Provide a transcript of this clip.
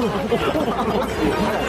すごい。